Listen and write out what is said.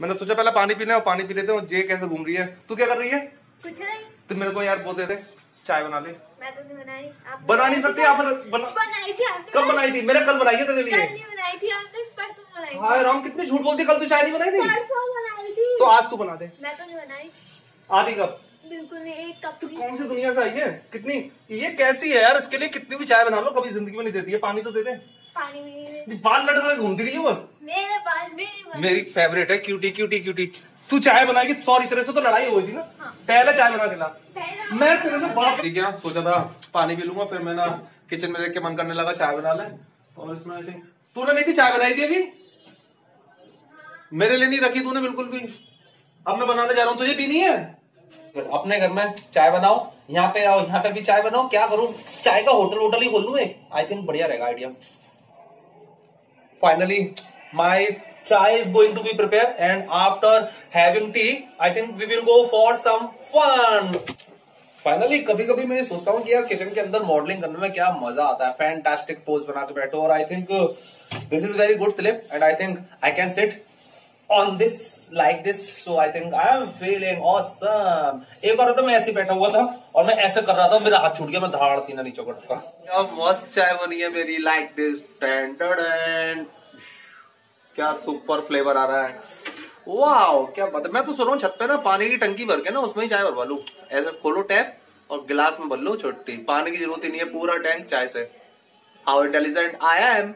मैंने सोचा पहले पानी पीना और पानी पी लेते हैं जे कैसे घूम रही है? तू क्या कर रही है? कुछ नहीं। तू मेरे को यार दे दे चाय बना ले। मैं तो नहीं बनाई। आप बना नहीं सकती आप बना बनाई थी आपने? कब बनाई थी? मैंने कल बनाई है तेरे लिए। नहीं बनाई थी आपने परसों बनाई थी। हाय राम कितनी झूठ बोलती कल तू चाय नहीं बनाई थी? परसों बनाई थी। तो आज तू बना दे। मैं तो नहीं बनाई। आधी कप। बिल्कुल नहीं एक कप तू कौन सी दुनिया से आई है? कितनी ये कैसी है यार? इसके लिए कितनी भी चाय बना लो कभी ज़िंदगी में नहीं देती है पानी तो दे दे। पानी भी नहीं देती बाल लटका घूमती रही है बस। मेरे बना मेरी फेवरेट है क्यूटी क्यूटी क्यूटी तू चाय बनाएगी सॉरी तेरे से तो लड़ाई हो गई थी ना। हाँ। पहले चाय बना के ला। मैं तेरे से बात ठीक है सोचा था पानी पी लूँगा फिर मैं ना किचन में देख के मन करने लगा चाय बना ले। और इसमें आई थिंक तूने नहीं थी चाय बनाई थी अभी? मेरे लिए नहीं रखी तूने बिल्कुल भी। अब मैं बनाने जा रहा हूँ तुझे पीनी है? अपने घर में चाय बनाओ यहाँ पे आओ यहाँ पे भी चाय बनाओ क्या करूँ? चाय का होटल होटल ही खोल लूँ एक? आई थिंक बढ़िया रहेगा idea finally my chai is going to be prepared and after having tea, i think we will go for some fun. Finally कभी कभी मैं सोचता हूँ कि यार किचन के अंदर मॉडलिंग करने में क्या मज़ा आता है। फैंटास्टिक पोज बना के बैठो और I think this is very good slip and I think I can sit on this like this so I think I am feeling awesome एक बार तो मैं ऐसे बैठा हुआ था और मैं ऐसे कर रहा था, मेरा हाथ छूट गया, मैं धाड़ सीना नीचे कर क्या मस्त चाय बनी है मेरी लाइक दिस क्या सुपर फ्लेवर आ रहा है। वाह क्या बात, मैं तो सुन रहा हूँ छत पे ना पानी की टंकी भर के ना उसमें ही चाय भरवा लू। ऐसे खोलो टैप और गिलास में भर लो छोटी। पानी की ज़रूरत ही नहीं है, पूरा टैंक चाय से। How intelligent I M